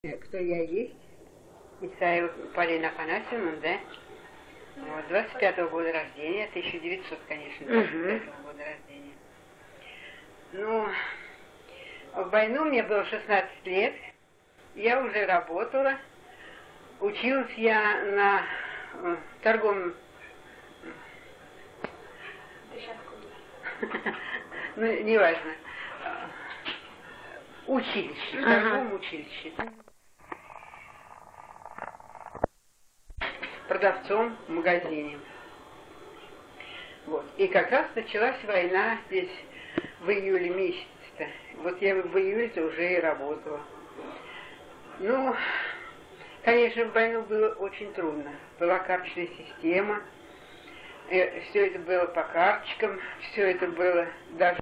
Кто я есть? Исаева Полина Афанасьевна, да? Вот, 25-го года рождения, 1900, конечно, 25-го года рождения. Ну, в войну мне было 16 лет, я уже работала, училась я на э, торговом... Ну, неважно. Училище, торговом училище. Продавцом в магазине. Вот. И как раз началась война здесь в июле месяце. Вот я в июле уже и работала. Ну, конечно, в войну было очень трудно. Была карточная система, э, все это было по карточкам, все это было даже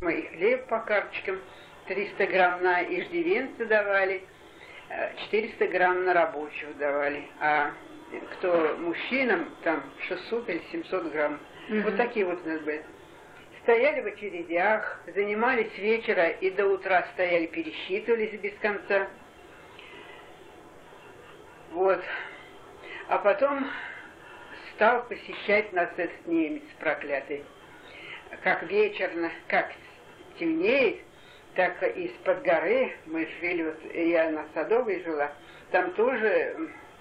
мы хлеб по карточкам, 300 грамм на иждивенца давали – 400 грамм на рабочего давали, а кто мужчинам, там 600 или 700 грамм. Угу. Вот такие вот у нас были. Стояли в очередях, занимались вечера и до утра стояли, пересчитывались без конца. Вот. А потом стал посещать нас этот немец проклятый. Как вечерно, как темнеет, так из-под горы, мы жили, вот я на Садовой жила, там тоже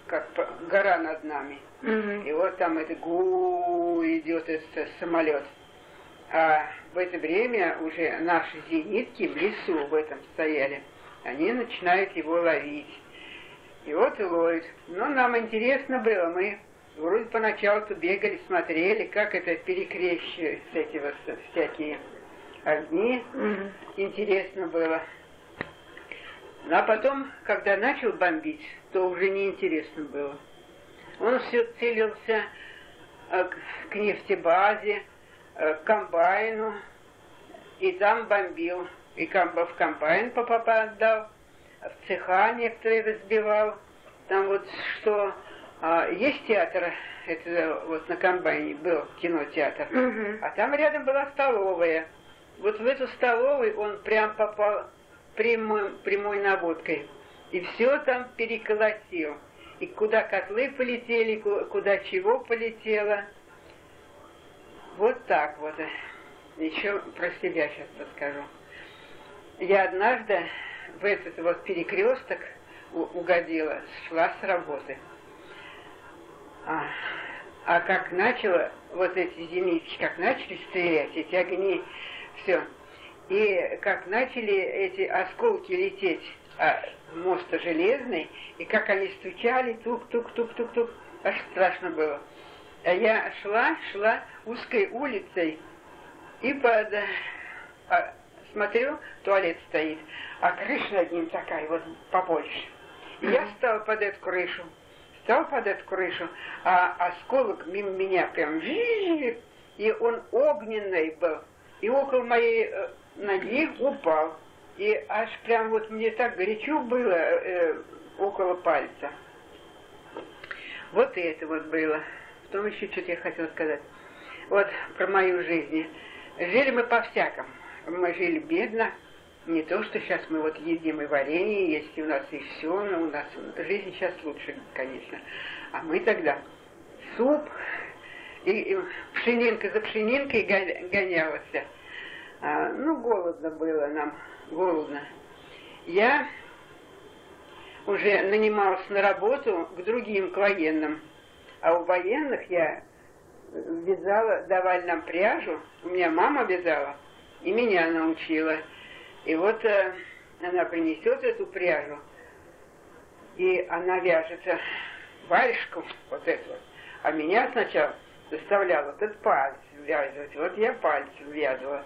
как гора над нами. Mm-hmm. И вот там это гу идет этот самолет. А в это время уже наши зенитки в лесу в этом стояли. Они начинают его ловить. И вот и ловят. Но нам интересно было, мы вроде поначалу-то бегали, смотрели, как это перекрещиваются эти вот всякие огни. Угу. Интересно было. А потом, когда начал бомбить, то уже неинтересно было. Он все целился э, к нефтебазе, э, к комбайну, и там бомбил. И в комбайн попадал, в цеха некоторые разбивал. Там вот что... А, есть театр, это вот на комбайне был кинотеатр, угу. а там рядом была столовая вот в эту столовую он прям попал прямой, прямой наводкой. И все там переколотил. И куда котлы полетели, куда чего полетело. Вот так вот. Еще про себя сейчас расскажу. Я однажды в этот вот перекресток угодила, шла с работы. А, а как начала, вот эти зенитки, как начали стрелять, эти огни все. И как начали эти осколки лететь, а мост железный, и как они стучали, тук-тук-тук-тук-тук, аж страшно было. А я шла, шла узкой улицей, и под... А, смотрю, туалет стоит, а крыша над ним такая вот побольше. И я стала под эту крышу, стал под эту крышу, а осколок мимо меня прям и он огненный был и около моей э, ноги упал. И аж прям вот мне так горячо было э, около пальца. Вот и это вот было. Потом еще что-то я хотела сказать. Вот про мою жизнь. Жили мы по-всякому. Мы жили бедно. Не то, что сейчас мы вот едим и варенье, есть и у нас и все, но у нас жизнь сейчас лучше, конечно. А мы тогда суп, и, и пшенинка за пшенинкой гонялась. А, ну, голодно было нам, голодно. Я уже нанималась на работу к другим, к военным. А у военных я вязала, давали нам пряжу. У меня мама вязала и меня научила. И вот э, она принесет эту пряжу, и она вяжет варежку, вот эту. А меня сначала заставляла этот палец вязывать. Вот я пальцем вязывала.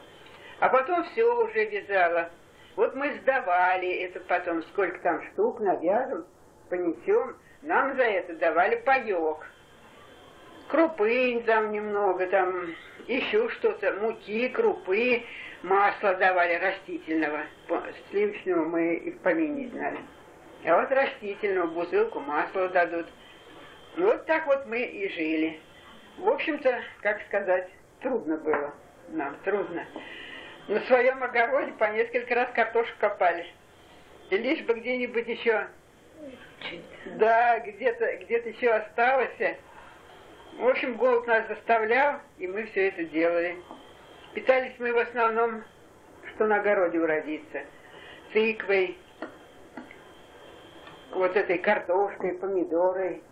А потом все уже вязала. Вот мы сдавали это потом, сколько там штук навяжем, понесем. Нам за это давали паек. Крупы там немного, там еще что-то, муки, крупы, масло давали растительного. Сливочного мы и в помине знали. А вот растительного бутылку масла дадут. Вот так вот мы и жили. В общем-то, как сказать, трудно было нам, трудно. На своем огороде по несколько раз картошку копали. лишь бы где-нибудь еще, да, где-то где еще осталось. В общем, голод нас заставлял, и мы все это делали. Питались мы в основном, что на огороде уродиться. Тыквой, вот этой картошкой, помидорой.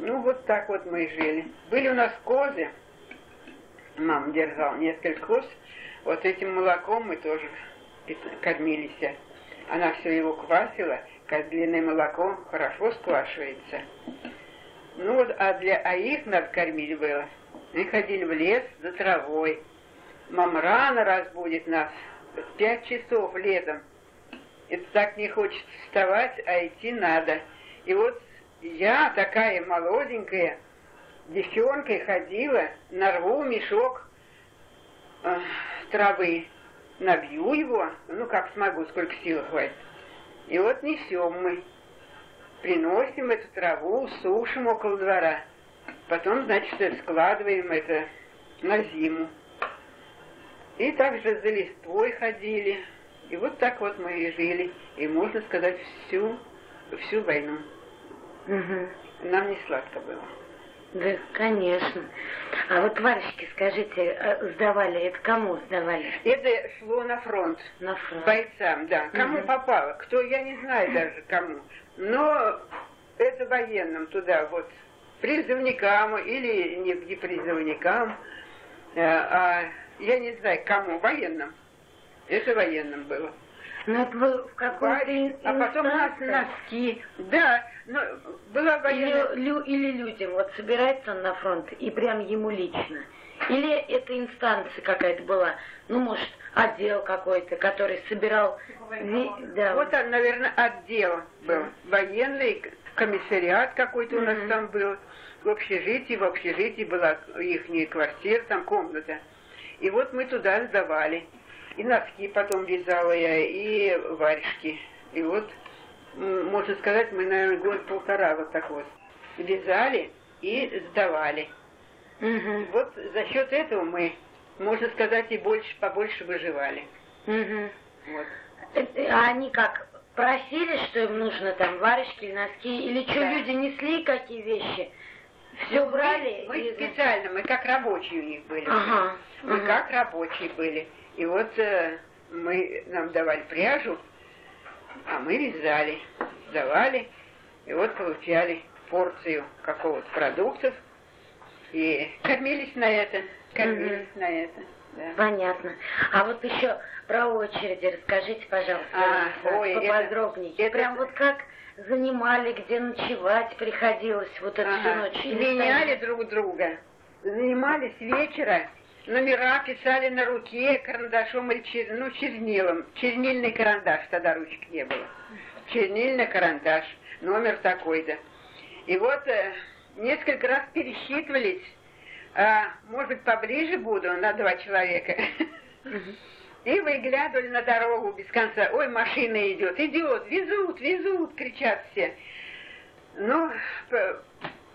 Ну, вот так вот мы и жили. Были у нас козы. Мама держала несколько коз. Вот этим молоком мы тоже кормились. Она все его квасила, козлиное молоко хорошо сквашивается. Ну вот, а, для, а их надо кормить было. Мы ходили в лес за травой. Мама рано разбудит нас, пять часов летом. Это так не хочется вставать, а идти надо. И вот я, такая молоденькая, девчонкой ходила, нарву мешок э, травы, набью его, ну как смогу, сколько сил хватит. И вот несем мы, приносим эту траву, сушим около двора. Потом, значит, складываем это на зиму. И также за листвой ходили. И вот так вот мы и жили. И можно сказать всю, всю войну. Угу. Нам не сладко было. Да, конечно. А вот варежки, скажите, а сдавали, это кому сдавали? Это шло на фронт. На фронт. Бойцам, да. Кому угу. попало, кто, я не знаю даже кому. Но это военным туда, вот, призывникам или не, не призывникам, а, а я не знаю кому, военным. Это военным было. Ну, в какой-то А потом нас, носки. Да, но была военная... Или, лю, или людям, вот собирается он на фронт, и прям ему лично. Или это инстанция какая-то была, ну, может, отдел какой-то, который собирал... Ви... Да. Вот, наверное, отдел был. Военный комиссариат какой-то у нас mm-hmm. там был. В общежитии, в общежитии была их квартира, там комната. И вот мы туда сдавали. И носки потом вязала я, и варежки. И вот, можно сказать, мы, наверное, год-полтора вот так вот вязали и сдавали. Угу. Вот за счет этого мы, можно сказать, и больше, побольше выживали. Угу. Вот. А они как, просили, что им нужно там варежки или носки, или что, да. люди несли какие вещи? Все ну, брали? Мы, мы специально, мы как рабочие у них были. Ага, мы ага. как рабочие были. И вот э, мы, нам давали пряжу, а мы вязали, сдавали, и вот получали порцию какого-то продуктов, и кормились на это, кормились mm-hmm. на это. Да. Понятно. А вот еще про очереди расскажите, пожалуйста, а, ой, поподробнее. Это, Прям это... вот как занимали, где ночевать приходилось вот эту ага. ночь? Меняли друг друга. Занимались вечера, номера писали на руке карандашом или чер... ну, чернилом. Чернильный карандаш, тогда ручек не было. Чернильный карандаш, номер такой-то. И вот э, несколько раз пересчитывались, а, может быть, поближе буду на два человека. И выглядывали на дорогу без конца. Ой, машина идет, идет, везут, везут, кричат все. Ну,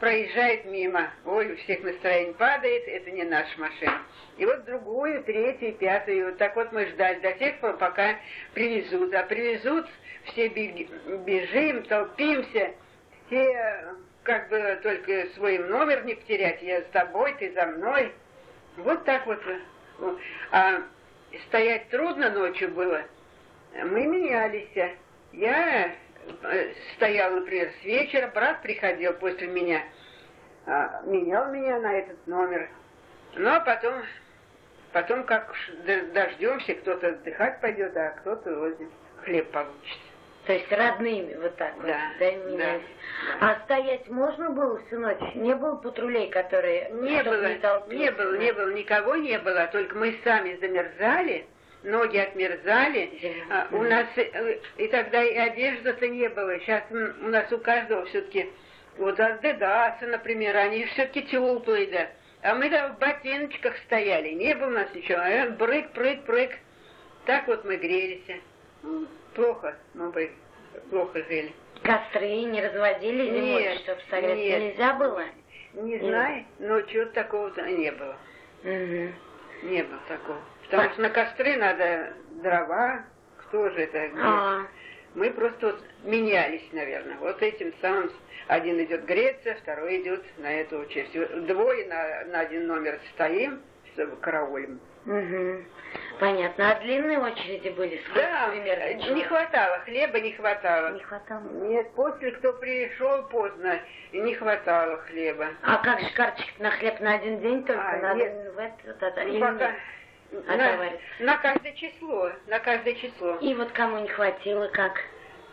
проезжает мимо. Ой, у всех настроение падает, это не наша машина. И вот другую, третью, пятую. Вот так вот мы ждали до тех пор, пока привезут. А привезут, все бежим, толпимся, все как бы только свой номер не потерять. Я с тобой, ты за мной. Вот так вот. А стоять трудно ночью было. Мы менялись. Я стоял, например, с вечера, брат приходил после меня, а, менял меня на этот номер. Ну, а потом, потом как дождемся, кто-то отдыхать пойдет, а кто-то возьмет хлеб получится. То есть родными вот так вот, да, да, менялись. Да, А стоять можно было всю ночь? Не было патрулей, которые... Не было, не, не было, не было, никого не было, только мы сами замерзали, ноги отмерзали, а, у нас э, и тогда и одежды-то не было. Сейчас у нас у каждого все-таки, вот Ардедаса, например, они все-таки теплые, да. А мы там в ботиночках стояли, не было у нас ничего. А брык, прыг, прыг. Так вот мы грелись. Плохо, мы бы плохо жили. Костры не разводили зимой, нет, чтобы согреться нет, нельзя было? Не знаю, но чего-то такого-то не было. Угу. Не было такого. Потому что на костры надо дрова, кто же это. А. Мы просто вот менялись, наверное. Вот этим самым один идет греться, второй идет на эту очередь. Двое на, на один номер стоим, караулем. Угу. Понятно. А длинные очереди были? Сколько да, примерно? не хватало, хлеба не хватало. Не хватало? Нет, после, кто пришел поздно, не хватало хлеба. А как же карточка на хлеб на один день только? А, надо нет. в это, это, ну, пока... На, на каждое число, на каждое число. И вот кому не хватило, как?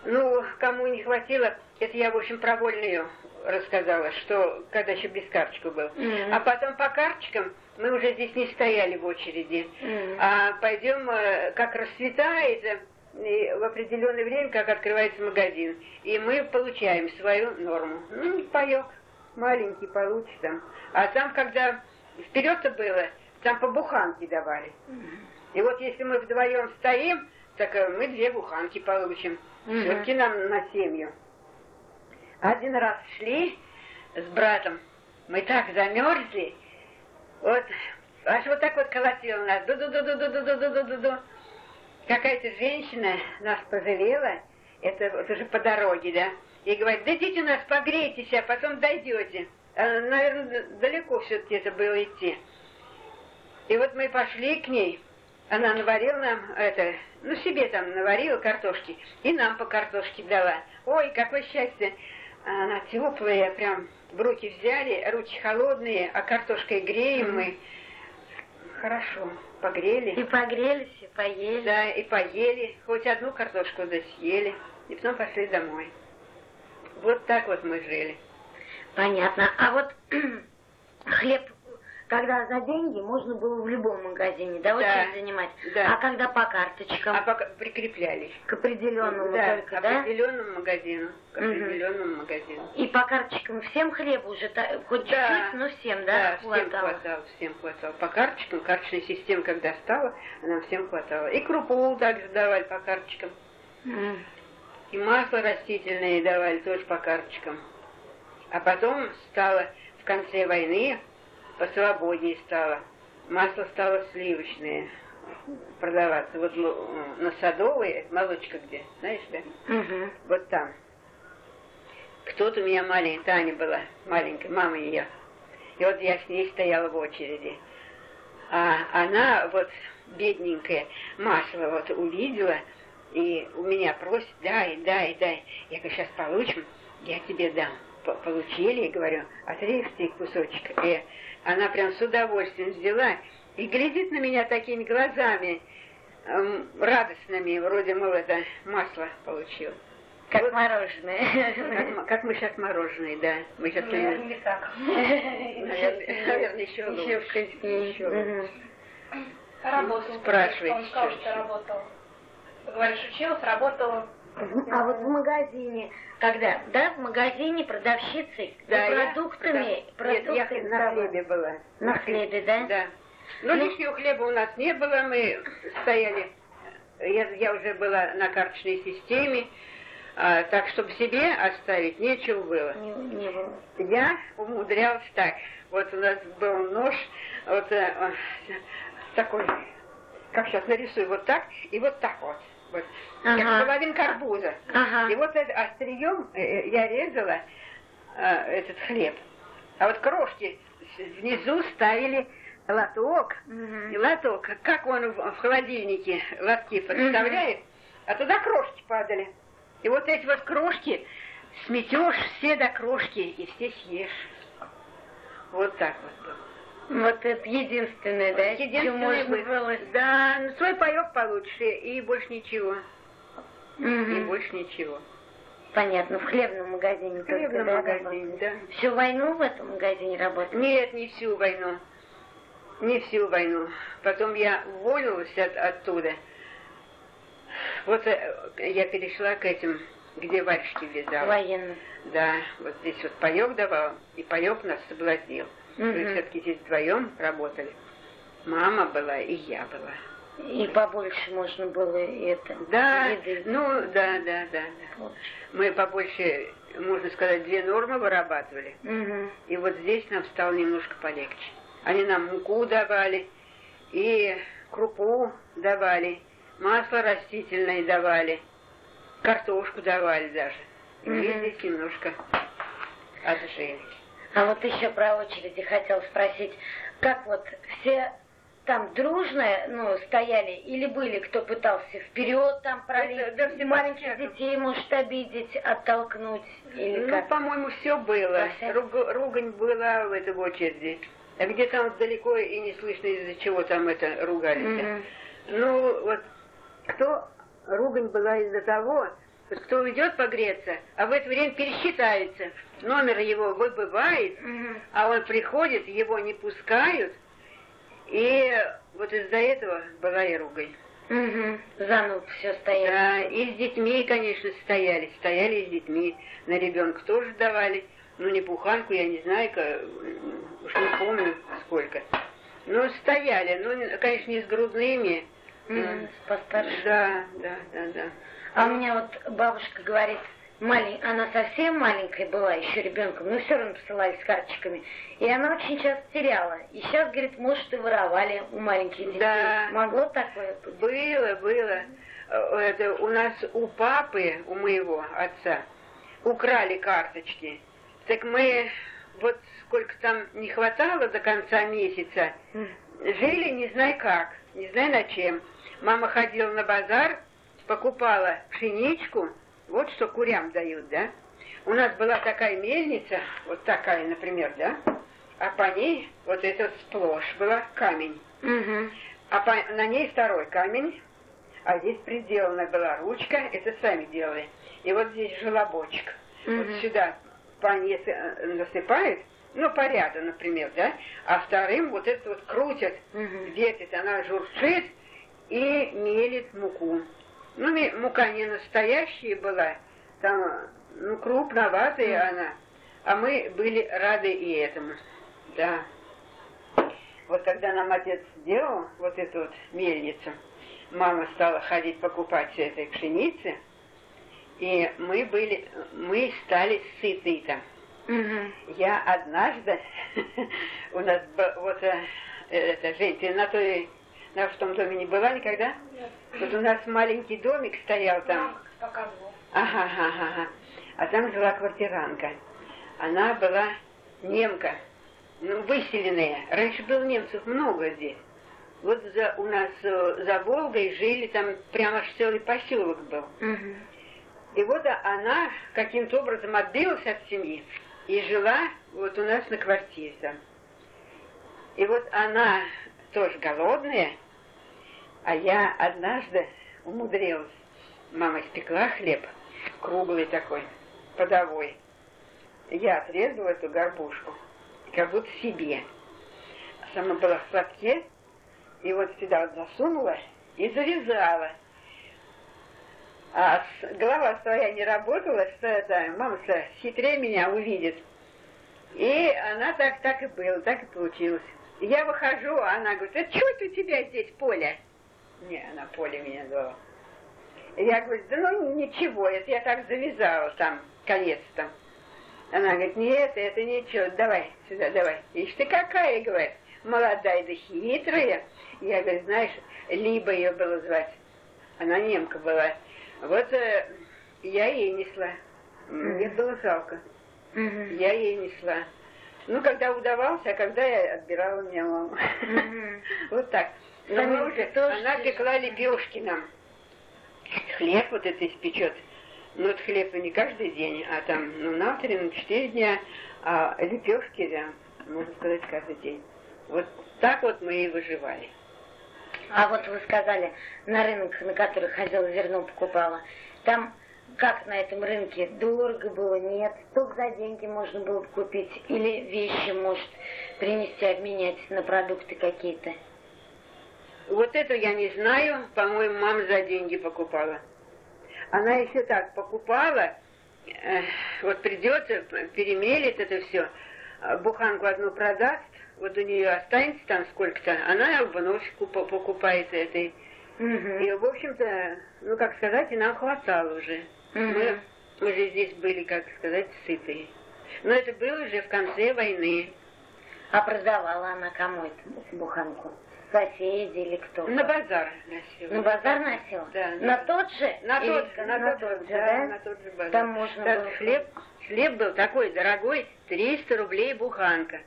Ну, кому не хватило, это я, в общем, про вольную рассказала, что когда еще без карточки был. Mm-hmm. А потом по карточкам мы уже здесь не стояли в очереди, mm-hmm. а пойдем, э, как расцветает, и в определенное время, как открывается магазин, и мы получаем свою норму. Ну, паек маленький получится. А там, когда вперед-то было, там по буханке давали. И вот если мы вдвоем стоим, так э, мы две буханки получим. Все-таки нам на семью. Один раз шли с братом, мы так замерзли, вот, аж вот так вот колотило нас, ду-ду-ду-ду-ду-ду-ду-ду-ду-ду. Какая-то женщина нас пожалела, это вот уже по дороге, да, и говорит, дадите нас, погрейтесь, а потом дойдете. А, наверное, далеко все-таки это было идти. И вот мы пошли к ней, она наварила нам это, ну себе там наварила картошки, и нам по картошке дала. Ой, какое счастье! Она теплая, прям в руки взяли, руки холодные, а картошкой греем мы. Хорошо, погрели. И погрелись, и поели. Да, и поели. Хоть одну картошку да съели. И потом пошли домой. Вот так вот мы жили. Понятно. А вот хлеб когда за деньги можно было в любом магазине, да, очередь да, занимать. Да. А когда по карточкам? А пока прикреплялись. К определенному да, только, к определенному магазину. К определенному угу. магазину. И по карточкам всем хлеб уже, хоть да. чуть-чуть, но всем, да, Да, хватало? всем хватало, всем хватало. По карточкам, карточная система, когда стала, она всем хватало. И крупу также давали по карточкам. Mm. И масло растительное давали тоже по карточкам. А потом стало в конце войны посвободнее стало. Масло стало сливочное продаваться. Вот на Садовой, молочка где, знаешь, да? Угу. Вот там. Кто-то у меня маленькая, Таня была маленькая, мама ее. И вот я с ней стояла в очереди. А она вот бедненькая масло вот увидела, и у меня просит, дай, дай, дай. Я говорю, сейчас получим, я тебе дам. Получили, я говорю, отрежь ты кусочек. И она прям с удовольствием взяла и глядит на меня такими глазами эм, радостными, вроде, мол, это масло получил. Как вот, мороженое. Как, как мы сейчас мороженое, да. Мы сейчас Наверное, не так. Наверное, наверное еще лучше. Еще вкуснее. Еще лучше. Работал. Спрашивайте. Он сказал, что работал. Ты говоришь, учился, работал. А вот в магазине когда, да, в магазине продавщицей да, продуктами, я, продуктами. Нет, я на хлебе была. На хлебе, да? Да. Но ну, лишнего хлеба у нас не было, мы стояли, я, я уже была на карточной системе, а, так, чтобы себе оставить, нечего было. Не, не было. Я умудрялась так. Вот у нас был нож, вот э, такой, как сейчас нарисую, вот так и вот так вот вот, ага. как половинка арбуза. Ага. И вот острием э, э, я резала а, этот хлеб. А вот крошки внизу ставили лоток. Угу. И лоток, как он в, холодильнике лотки представляет, угу. а туда крошки падали. И вот эти вот крошки сметешь все до крошки и все съешь. Вот так вот было. Вот это единственное, да? Единственное было. Да, ну, свой паек получишь, и больше ничего. Угу. И больше ничего. Понятно, в хлебном магазине. В хлебном только, магазине, да. Всю войну в этом магазине работали? Нет, не всю войну. Не всю войну. Потом я уволилась от, оттуда. Вот э, я перешла к этим, где варежки вязала. Военным. Да, вот здесь вот паек давал, и паек нас соблазнил. Угу. Мы все-таки здесь вдвоем работали. Мама была и я была. И побольше можно было это. Да, еды. ну да, да, да. да. Мы побольше, можно сказать, две нормы вырабатывали. Угу. И вот здесь нам стало немножко полегче. Они нам муку давали и крупу давали, масло растительное давали, картошку давали даже. И мы Мгм. здесь немножко отжили. А вот еще про очереди хотел спросить, как вот все там дружно, ну, стояли, или были, кто пытался вперед там пролезть, да, все маленьких по-всякому. детей, может, обидеть, оттолкнуть, или Ну, по-моему, все было. Руг- ругань была в этой очереди. А где там вот далеко и не слышно, из-за чего там это ругались. Мгм. Ну, вот кто ругань была из-за того, кто уйдет погреться, а в это время пересчитается. Номер его выбывает, Мгм. а он приходит, его не пускают. И вот из-за этого была и ругань. Угу. Зануд все стояли. Да, и с детьми, конечно, стояли. Стояли с детьми. На ребенка тоже давали. Ну, не буханку, я не знаю, уж не помню сколько. Но стояли. Ну, не- конечно, не с грудными. Мгм, постарше. Да, да, да, да. А у меня вот бабушка говорит, малень... она совсем маленькая была, еще ребенком, но все равно посылали с карточками. И она очень часто теряла. И сейчас, говорит, может, и воровали у маленьких детей. Да. Могло такое быть? Было, было. Э, Это у нас у папы, у моего отца, украли карточки. Так мы вот сколько там не хватало до конца месяца, жили не знаю как, не знаю на чем. Мама ходила на базар, покупала пшеничку, вот что курям дают, да? У нас была такая мельница, вот такая, например, да? А по ней вот это сплошь была камень. Мгм. А по- на ней второй камень, а здесь приделана была ручка, это сами делали. И вот здесь желобочек. Мгм. Вот сюда по ней э, насыпают, ну, по ряду, например, да, а вторым вот это вот крутят, Мгм. где-то она журчит и мелит муку. Ну, мука не настоящая была, там, ну, крупноватая она, а мы были рады и этому, да. Вот когда нам отец сделал вот эту вот мельницу, мама стала ходить покупать все этой пшеницы, и мы были, мы стали сыты там. Мгм. Я однажды, у нас вот э, это, Жень, ты на той, в том доме не была никогда? Вот у нас маленький домик стоял там. Ага, ага, ага. А там жила квартиранка. Она была немка, ну, выселенная. Раньше было немцев много здесь. Вот за, у нас э, за Волгой жили, там прямо аж целый поселок был. Мгм. И вот она каким-то образом отбилась от семьи и жила вот у нас на квартире там. И вот она тоже голодная, а я однажды умудрилась. Мама испекла хлеб, круглый такой, подовой. Я отрезала эту горбушку, как будто себе. Сама была в платке, и вот сюда вот засунула и завязала. А голова своя не работала, что это, мама что, хитрее меня увидит. И она так, так и было, так и получилось. Я выхожу, а она говорит, а что это у тебя здесь, Поля? Не, она Поля меня звала. Я говорю, да ну ничего, это я так завязала там, конец там. Она говорит, нет, это ничего, давай сюда, давай. Ишь ты какая, говорит, молодая да хитрая. Я говорю, знаешь, Либо ее было звать. Она немка была. Вот э, я ей несла. Мне было жалко. Я ей несла. Ну, когда удавался, а когда я отбирала у меня маму. Вот так. Сами мы уже, тоже она тяжело. пекла лепешки нам. Хлеб вот это испечет. Ну, это хлеб не каждый день, а там, ну, на три, на четыре дня. А лепешки, да, можно сказать, каждый день. Вот так вот мы и выживали. А вот вы сказали, на рынок, на который ходила, зерно покупала, там как на этом рынке? Дорого было, нет? Только за деньги можно было бы купить? Или вещи, может, принести, обменять на продукты какие-то? Вот это я не знаю, по-моему, мама за деньги покупала. Она еще так покупала, э, вот придется, перемелит это все, буханку одну продаст, вот у нее останется там сколько-то, она вновь купа- покупает этой. Мгм. И, в общем-то, ну, как сказать, и нам хватало уже. Мгм. Мы уже здесь были, как сказать, сытые. Но это было уже в конце войны. А продавала она кому эту буханку? Соседи или кто? На базар носил. На базар носил? Да. На тот же? На тот, же, на, тот, же, да, на тот же базар. Там можно Так, было... хлеб, хлеб был такой дорогой, 300 рублей буханка.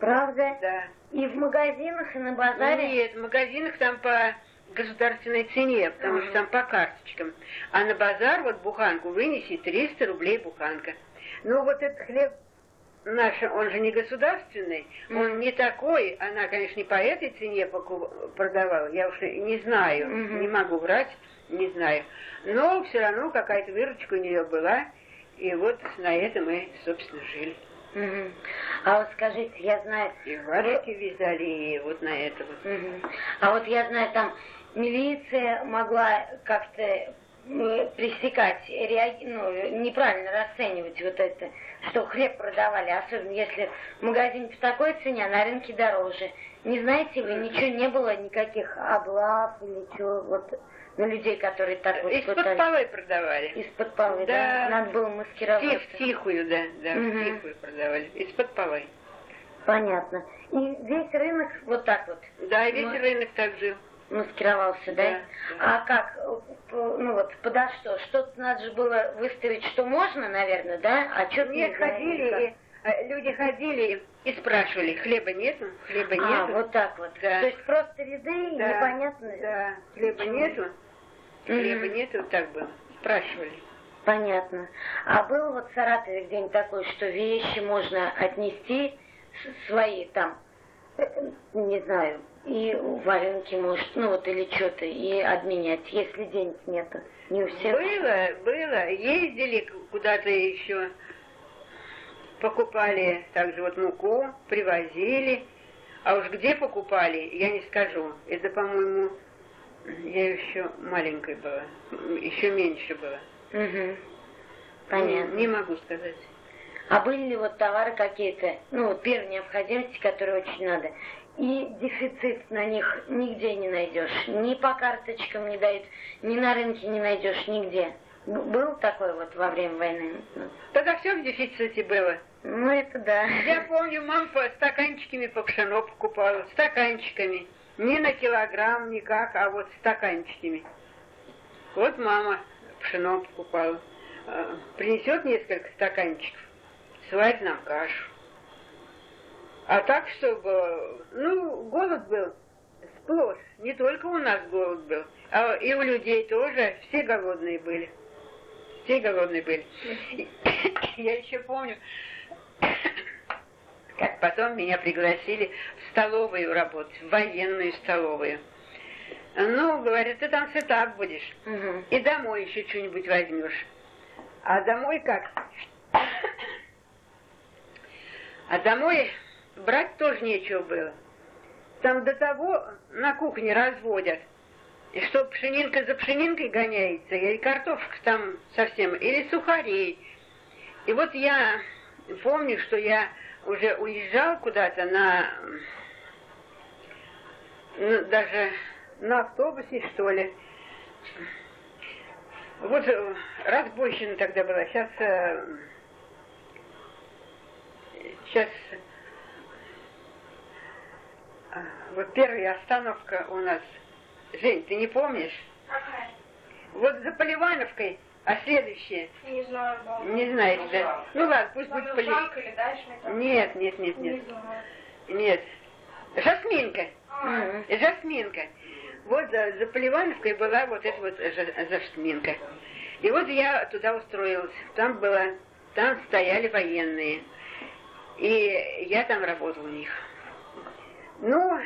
Правда? Да. И в магазинах, и на базаре? Нет, в магазинах там по государственной цене, потому что там по карточкам. А на базар вот буханку вынеси 300 рублей буханка. Ну вот этот хлеб наш, он же не государственный, он не такой, она, конечно, не по этой цене продавала, я уж не знаю, Мгм. не могу врать, не знаю. Но все равно какая-то выручка у нее была, и вот на это мы, собственно, жили. А вот скажите, я знаю... И варежки вязали, и вот на это вот. А вот я знаю, там милиция могла как-то пресекать, реаги- ну, неправильно расценивать вот это, что хлеб продавали, особенно если в магазине по такой цене, а на рынке дороже. Не знаете вы, ничего не было, никаких облав или чего, вот на людей, которые так вот Из-под пытались. полы продавали. Из-под полы, да. Да. Надо было маскироваться. тихую, да, да, Мгм. тихую продавали. Из-под полы. Понятно. И весь рынок вот так вот Да, и весь Ну, рынок так жил. Маскировался, да? Да. А как, э, ну вот, подо что? Что-то надо же было выставить, что можно, наверное, да? А что Нет, ходили, и, э, люди ходили и спрашивали, хлеба нету, хлеба А, нету. вот так вот. Да. То есть просто ряды, Да, непонятно. Да, хлеба Почему? нету, хлеба нету, так было. Спрашивали. Понятно. А был вот в Саратове где-нибудь такой, что вещи можно отнести свои там, э, не знаю, и валенки, может, ну вот или что-то, и обменять, если денег нету. Не у всех. Было, было. Ездили куда-то еще, покупали также вот муку, привозили. А уж где покупали, я не скажу. Это, по-моему, я еще маленькой была, еще меньше была. Угу. Понятно. Не, не могу сказать. А были ли вот товары какие-то, ну, вот первой необходимости, которые очень надо, и дефицит на них нигде не найдешь, ни по карточкам не дают, ни на рынке не найдешь, нигде. Б- Был такой вот во время войны? Ну, Тогда все в дефиците было. Ну, это да. Я помню, мама по стаканчиками по пшено покупала, стаканчиками. Не на килограмм никак, а вот стаканчиками. Вот мама пшено покупала. А, Принесет несколько стаканчиков, сварит нам кашу. А так, чтобы, ну, голод был сплошь. Не только у нас голод был, а и у людей тоже. Все голодные были. Все голодные были. Я еще помню, как потом меня пригласили в столовую работать, в военную столовую. Ну, говорят, ты там сытак будешь. Мгм. И домой еще что-нибудь возьмешь. А домой как? А домой брать тоже нечего было. Там до того на кухне разводят, и что пшенинка за пшенинкой гоняется, или картошка там совсем, или сухарей. И вот я помню, что я уже уезжал куда-то на, ну, даже на автобусе, что ли. Вот э, разбойщина тогда была. Сейчас, сейчас, вот первая остановка у нас. Жень, ты не помнишь? Какая? Вот за Поливановкой, а следующее, Не знаю, баба. не знаешь, да? Ну ладно, пусть будет Поли... Шанка или дачный там? Нет, нет, нет, Не нет, нет. Жасминка. А. Жасминка. Вот за, за Поливановкой была вот эта вот жа- жасминка. И вот я туда устроилась. Там было, там стояли военные. И я там работала у них. Ну,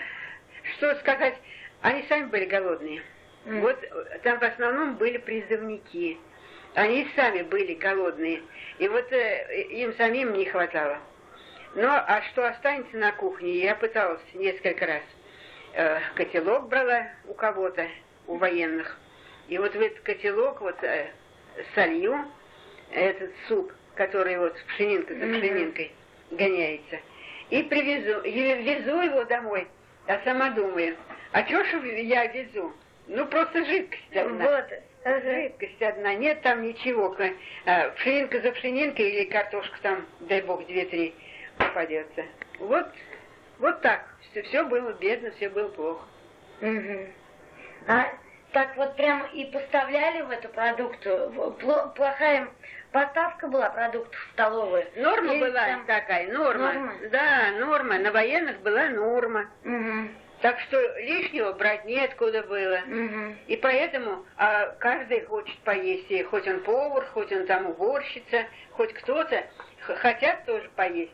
что сказать, они сами были голодные. Мгм. Вот там в основном были призывники. Они сами были голодные. И вот э, им самим не хватало. Ну, а что останется на кухне, я пыталась несколько раз. Э, котелок брала у кого-то, у военных. И вот в этот котелок вот э, солью этот суп, который вот пшенинка за Мгм. пшенинкой гоняется. И привезу, и везу его домой. А сама думаю, а чё ж я везу? Ну, просто жидкость одна. Вот. Жидкость одна, нет там ничего. А, Пшенинка за пшенинкой или картошка там, дай бог, две-три попадется. Вот, Вот так. Все, все было бедно, все было плохо. Угу. А так вот прям и поставляли в эту продукцию? Плохая поставка была продуктов в столовую? Норма Или была там... такая, норма. норма. Да, норма. На военных была норма. Угу. Так что лишнего брать неоткуда было. Угу. И поэтому а, каждый хочет поесть. И хоть он повар, хоть он там уборщица, хоть кто-то, хотят тоже поесть.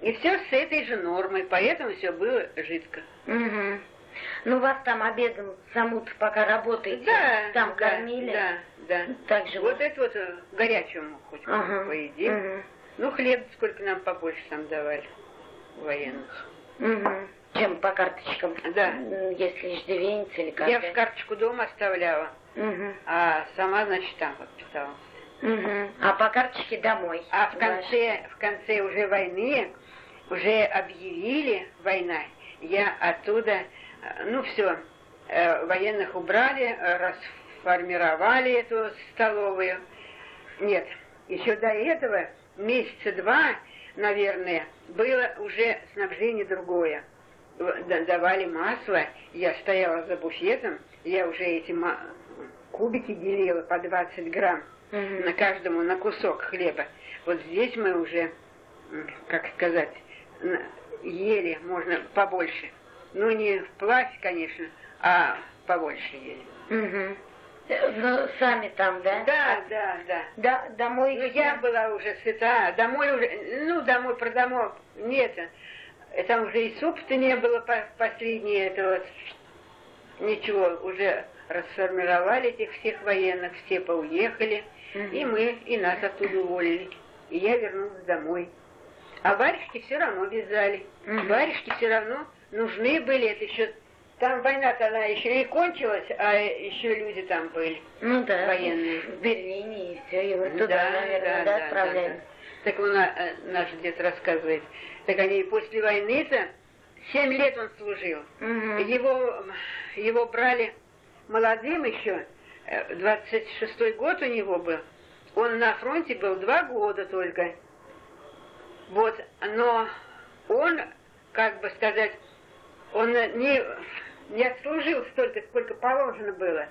И все с этой же нормой, поэтому все было жидко. Угу. Ну, вас там обедом самут пока работаете, да, там да, кормили? Да, да. Так же вот это вот э, горячему хоть ага, поедим. Угу. Ну, хлеб сколько нам побольше там давали, военных. Угу. Чем по карточкам? Да. Если иждивенец или как? Я в карточку дома оставляла, угу. а сама, значит, там вот питалась. Угу. А по карточке домой? А в конце, в конце уже войны, уже объявили война, я оттуда, ну все, э, военных убрали, расформировали эту столовую. Нет, еще до этого, месяца два, наверное, было уже снабжение другое. Давали масло, я стояла за буфетом, я уже эти кубики делила по 20 грамм угу. на каждому на кусок хлеба. Вот здесь мы уже, как сказать, ели можно побольше. Ну, не вплавь, конечно, а побольше ели. Угу. Ну, сами там, да? Да, да, да. да домой? Ну, я была уже сыта, домой уже, ну, домой про домой, нет. Там уже и суп-то не было последнее, это вот, ничего, уже расформировали этих всех военных, все поуехали, угу. и мы, и нас оттуда уволили. И я вернулась домой. А варежки все равно вязали. Угу. Варежки все равно нужны были. Это еще там война-то она еще и кончилась, а еще люди там были. Ну да. Военные. В Берлине и все, и вот туда, да, наверное, да, да, да отправляли. Да, да. Так он, э, наш дед рассказывает. Так они после войны-то, семь лет он служил. Угу. Его, его брали молодым еще, 26-й э, год у него был. Он на фронте был два года только. Вот, но он, как бы сказать, он не, не отслужил столько, сколько положено было.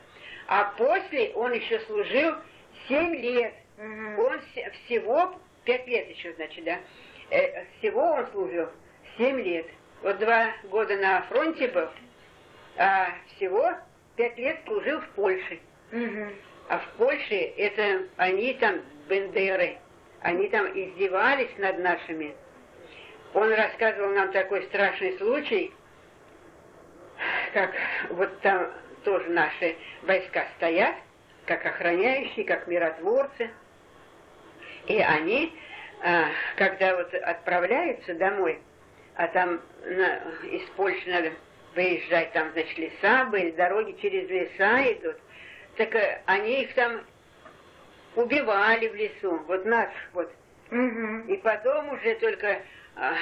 А после он еще служил семь лет. Угу. Он всего, пять лет еще, значит, да, э, всего он служил семь лет. Вот два года на фронте был, а всего пять лет служил в Польше. Угу. А в Польше это они там бендеры. Они там издевались над нашими. Он рассказывал нам такой страшный случай, как вот там тоже наши войска стоят, как охраняющие, как миротворцы. И они, а, когда вот отправляются домой, а там на, из Польши надо выезжать, там, значит, леса были, дороги через леса идут, так э, они их там убивали в лесу, вот нас вот. Угу. И потом уже только а,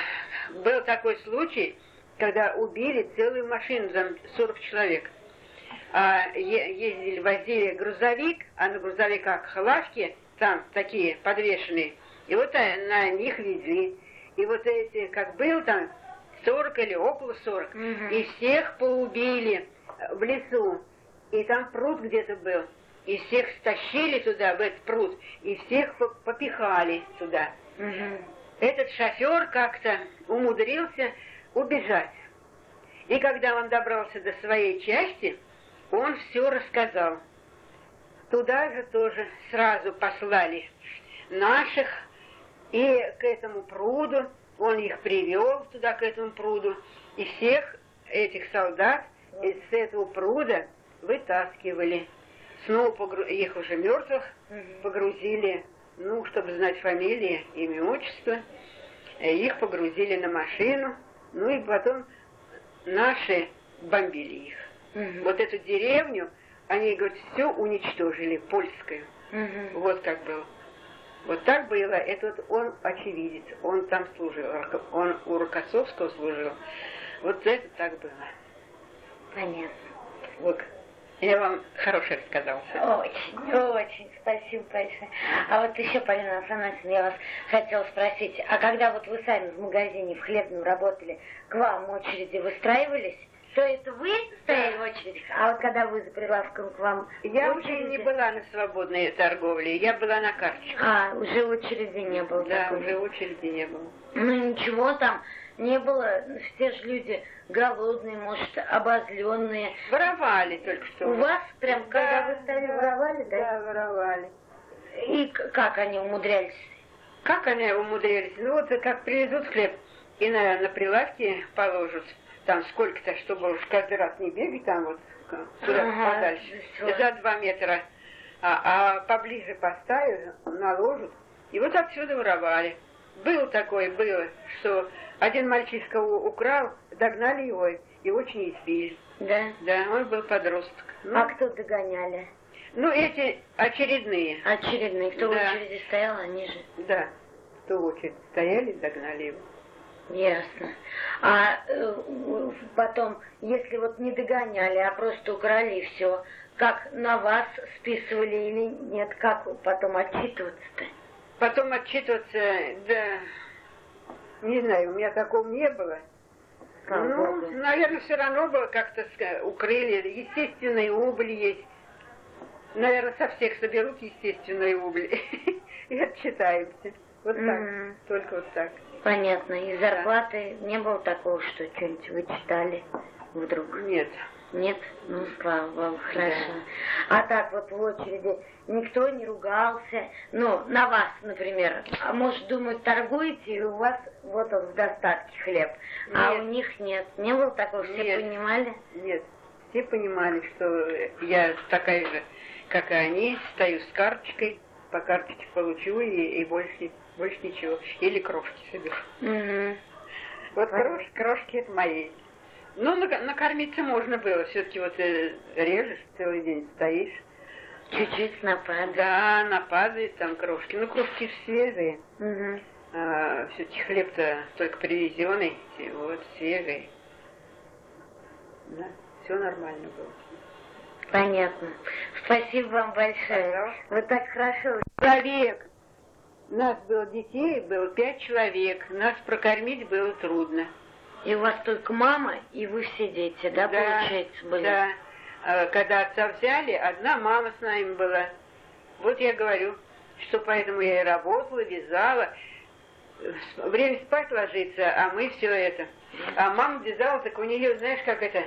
был такой случай, когда убили целую машину, за 40 человек. А, ездили, возили грузовик, а на грузовиках халашки, там такие подвешенные, и вот э, на них везли. И вот эти, как был там, 40 или около 40, угу. и всех поубили в лесу. И там пруд где-то был и всех стащили туда, в этот пруд, и всех попихали туда. Угу. Этот шофер как-то умудрился убежать. И когда он добрался до своей части, он все рассказал. Туда же тоже сразу послали наших, и к этому пруду, он их привел туда, к этому пруду, и всех этих солдат из этого пруда вытаскивали снова погру... их уже мертвых погрузили, ну, чтобы знать фамилии, имя, отчество. Их погрузили на машину, ну и потом наши бомбили их. Угу. Вот эту деревню они, говорят, все уничтожили, польскую. Угу. Вот как было. Вот так было. Это вот он очевидец, он там служил, он у Рокоссовского служил. Вот это так было. Понятно. Вот Я вам хороший рассказал. Очень, очень, спасибо большое. А вот еще, Полина Афанасьевна, я вас хотела спросить, а когда вот вы сами в магазине в хлебном работали, к вам очереди выстраивались? То это вы стояли в очереди, а вот когда вы за прилавком к вам Я уже очереди? не была на свободной торговле, я была на карточках. А, уже очереди не было Да, такой? уже очереди не было. Ну ничего там не было, все же люди голодные, может, обозленные. Воровали только что. У вас прям, когда Да, вы стали да, воровали, да? Да, воровали. И как они умудрялись? Как они умудрились? Ну вот как привезут хлеб и на, на прилавке положат, там сколько-то, чтобы уж каждый раз не бегать там вот куда Ага, подальше, всё. за два метра, а, а поближе поставят, наложат, и вот отсюда воровали. Было такое, было, что один мальчишка украл, догнали его и очень избили. Да? Да, он был подросток. Ну, А кто догоняли? ну, эти очередные, Очередные. Кто в Да. очереди стоял, они же. да, кто в очередь стояли, догнали его. Ясно. А э, потом, если вот не догоняли, а просто украли все, как на вас списывали или нет, как потом отчитываться-то? Потом отчитываться, да, не знаю, у меня такого не было. Слава ну, Богу. наверное, все равно было как-то укрыли. Естественные убыль есть. Наверное, со всех соберут естественные убыли и отчитаемся. Вот так. Мгм. Только вот так. Понятно. И зарплаты не было такого, что что-нибудь вы читали вдруг? Нет. Нет? Ну, слава Богу, хорошо. А так вот в очереди никто не ругался. Ну, на вас, например. А может, думают, торгуете, и у вас вот он в достатке хлеб. А Нет. у них нет. Не было такого, все Нет. понимали? Нет. Все понимали, что я такая же, как и они, стою с карточкой, по карточке получу и, и больше, больше ничего. Или крошки соберу. Угу. Вот крош, крошки это мои. Ну, нак- накормиться можно было. Все-таки вот э, режешь целый день, стоишь. Чуть-чуть напад. Да, нападает там крошки. Ну, крошки свежие. Угу. А, все-таки хлеб-то только привезенный. Вот, свежий. Да, все нормально было. Понятно. Спасибо вам большое. Пожалуйста. Вы так хорошо. Человек. Нас было детей, было пять человек. Нас прокормить было трудно. И у вас только мама, и вы все дети, да, получается, были? Да. А, Когда отца взяли, одна мама с нами была. Вот я говорю, что поэтому я и работала, вязала. Время спать ложиться, а мы все это. А мама вязала, так у нее, знаешь, как это,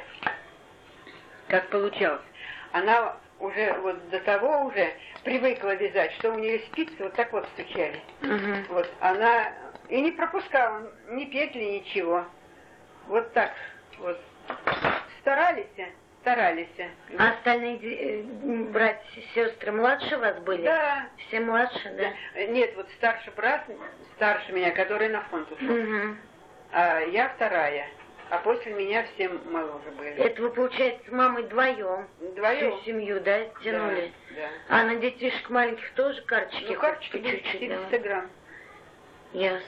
как получалось. Она уже вот до того уже привыкла вязать, что у нее спицы вот так вот стучали. Мгм. Вот, она и не пропускала ни петли, ничего. Вот так вот. Старались, старались. А остальные э, братья сестры младше вас были? Да. Все младше, да? Да. Нет, вот старший брат, старше меня, который на фронт ушел. Мгм. А я вторая. А после меня все моложе были. Это вы, получается, с мамой вдвоем Вдвоем. всю семью, да, тянули? Да. А на детишек маленьких тоже карточки? Ну, карточки чуть-чуть 400 давали? грамм. Ясно.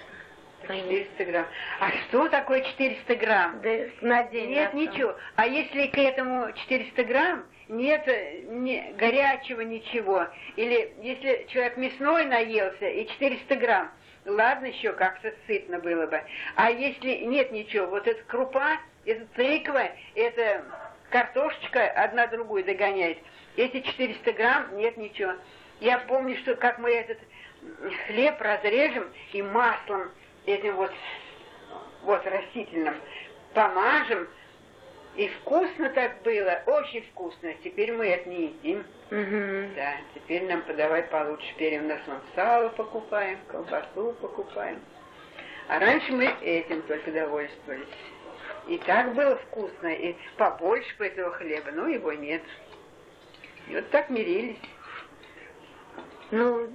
Понятно. 400 грамм. А что такое 400 грамм? Да на день. Нет, ничего. А если к этому 400 грамм нет э, не, горячего ничего, или если человек мясной наелся и 400 грамм, ладно еще как-то сытно было бы. А если нет ничего, вот эта крупа, это тыква, это картошечка одна другую догоняет. Эти 400 грамм, нет ничего. Я помню, что как мы этот хлеб разрежем и маслом этим вот, вот растительным помажем, и вкусно так было, очень вкусно. Теперь мы это не едим. Мгм. Да, теперь нам подавай получше. Теперь у нас вон сало покупаем, колбасу покупаем. А раньше мы этим только довольствовались. И так было вкусно, и побольше бы этого хлеба, но его нет. И вот так мирились. Ну,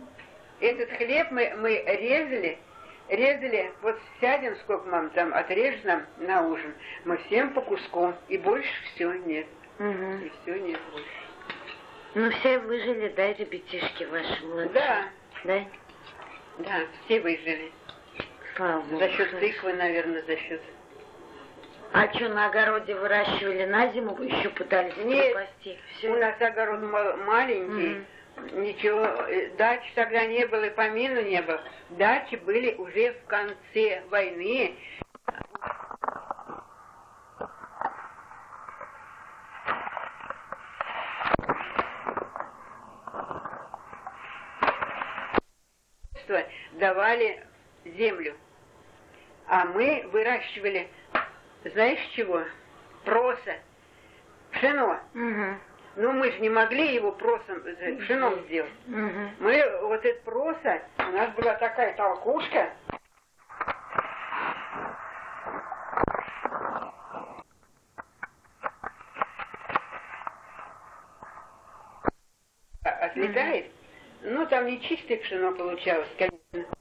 Этот хлеб мы, мы резали, резали, вот сядем, сколько мам там отрежет нам на ужин, мы всем по куску, и больше все нет. мгм. И все нет больше. ну все выжили, да, ребятишки ваши младшие? Да, Да? да, все выжили. Слава Богу. За счет тыквы, наверное, за счет. А что, на огороде выращивали на зиму, еще пытались Нет. припасти? У Все. нас огород ма- маленький, ничего, э, дач тогда не было и помину не было. Дачи были уже в конце войны. давали землю, а мы выращивали, знаешь чего? Проса, пшено. Мгм. Ну, мы же не могли его просом, пшеном сделать. Мгм. Мы, вот это проса, у нас была такая толкушка. А- Отлетает. Ну, там не чистое пшено получалось, конечно.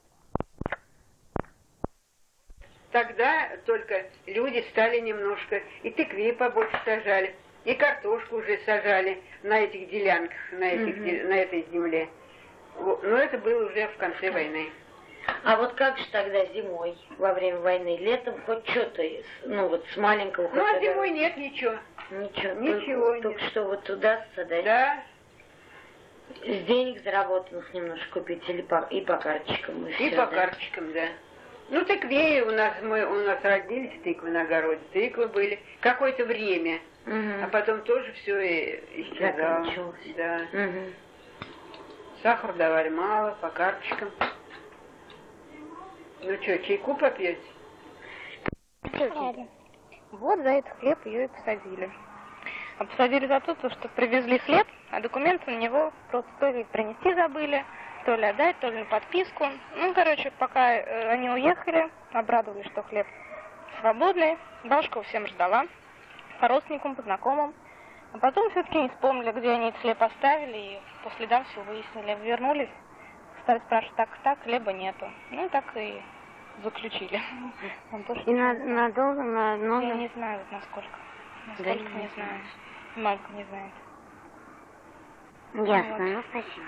Тогда только люди стали немножко, и тыкви побольше сажали, и картошку уже сажали на этих делянках, на, этих, де- на этой земле. Но это было уже в конце войны. А вот как же тогда зимой, во время войны, летом хоть что-то, ну вот с маленького Ну, а зимой нет ничего. Ничего, Ничего только, только что вот удастся, да? Да, С денег заработанных немножко купить или по, и по карточкам. И, и всё, по да? карточкам, да. Ну, тыквеи у нас, мы, у нас родились тыквы на огороде, тыквы были какое-то время, Мгм. а потом тоже все исчезало. Закончилось. Да. Мгм. Сахар давали мало, по карточкам. Ну что, чайку попьете? Вот за этот хлеб ее и посадили. А посадили за то, то, что привезли хлеб, а документы на него просто то ли принести забыли, то ли отдать, то ли на подписку. Ну, короче, пока э, они уехали, обрадовались, что хлеб свободный. Бабушка всем ждала, по родственникам, по знакомым. А потом все-таки не вспомнили, где они этот хлеб оставили, и по следам все выяснили. Вернулись, стали спрашивать, так, так, хлеба нету. Ну, так и заключили. И на, надолго, на я много? не знаю, насколько. Насколько не знаю. Малька не знает. Ясно, ну спасибо.